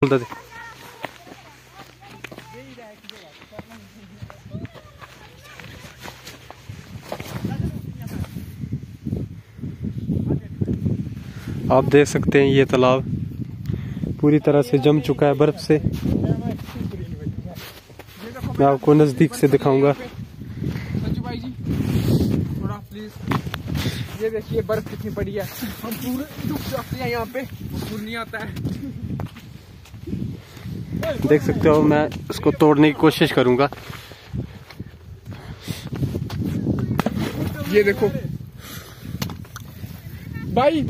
आप देख सकते हैं ये तालाब पूरी तरह से जम चुका है बर्फ़ से। मैं आपको नज़दीक से दिखाऊँगा। ये देखिए बर्फ़ कितनी बड़ी है। हम पूरे जाते हैं यहाँ पे नहीं आता है। देख सकते हो मैं इसको तोड़ने की कोशिश करूँगा। ये देखो। भाई